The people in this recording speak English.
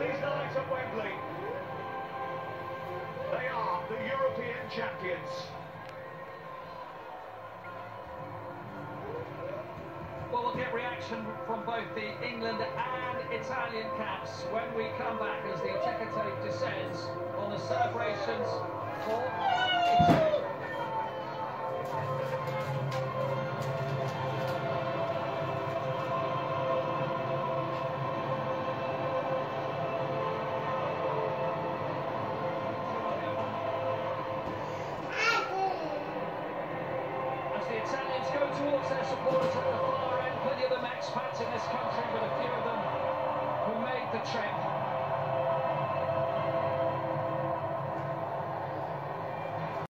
these nights at Wembley. They are the European champions. Well, we'll get reaction from both the England and Italian caps when we come back as the ticker tape descends on the celebrations for... Italians go towards their supporters at the far end, plenty of them expats in this country, but a few of them who made the trek